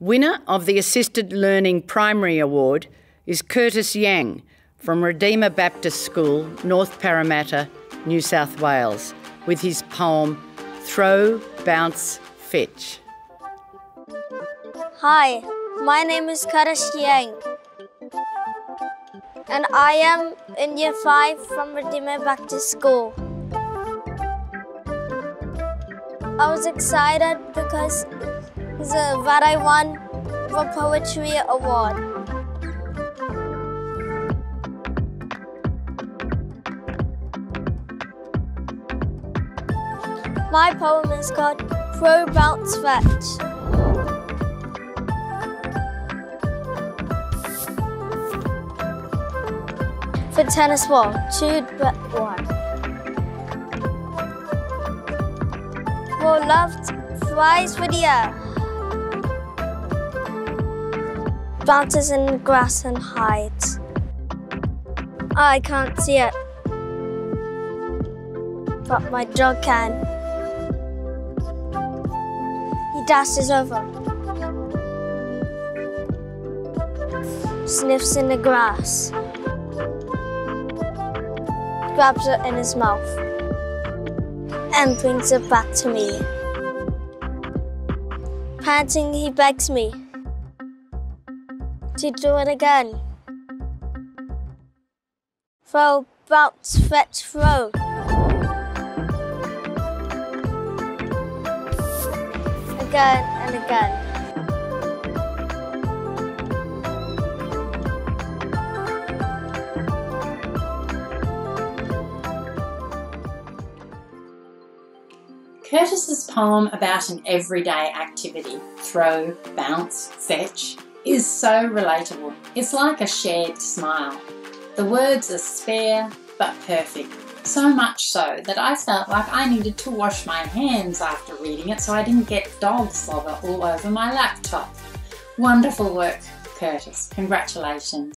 Winner of the Assisted Learning Primary Award is Curtis Giang from Redeemer Baptist School, North Parramatta, New South Wales, with his poem Throw, Bounce, Fetch. Hi, my name is Curtis Giang, and I am in Year 5 from Redeemer Baptist School. I was excited because that I won the Poetry Award. My poem is called Throw Bounce Fetch. For tennis ball, two but one. Ball left flies for the air. Bounces in the grass and hides. Oh, I can't see it, but my dog can. He dashes over, sniffs in the grass, grabs it in his mouth, and brings it back to me. Panting, he begs me to do it again. Throw, bounce, fetch, throw. Again and again. Curtis's poem about an everyday activity, throw, bounce, fetch, is so relatable. It's like a shared smile. The words are spare but perfect. So much so that I felt like I needed to wash my hands after reading it so I didn't get dog slobber all over my laptop. Wonderful work, Curtis. Congratulations.